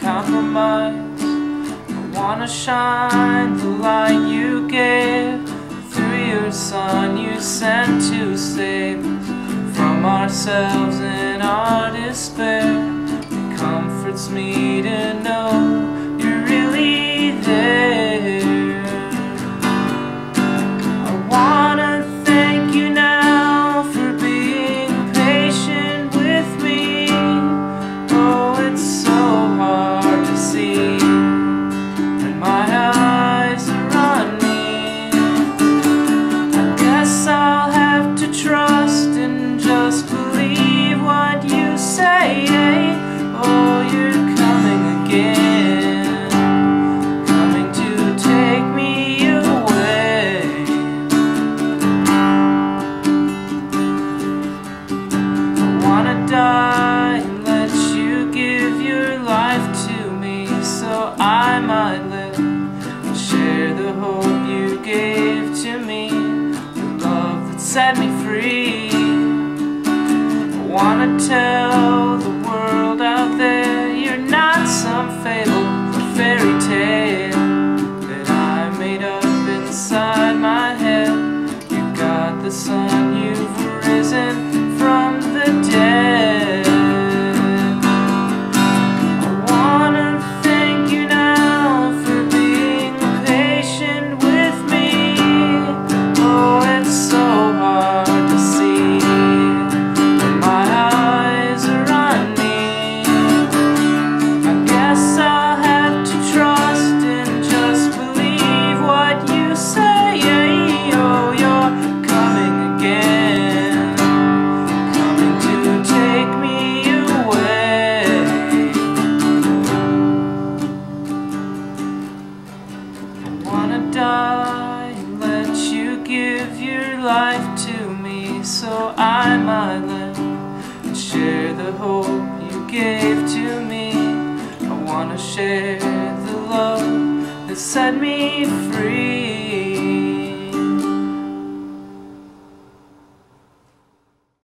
compromise. I wanna shine the light you from ourselves in our despair. It comforts me to know you're really there. I wanna thank you now for being patient with me. Oh, it's so hard to see share the hope you gave to me, the love that set me free. I wanna tell the world out there you're not some fable or fairy tale that I made up inside my head. You got the sun, you've risen die and let you give your life to me so I might live and share the hope you gave to me. I wanna share the love that set me free.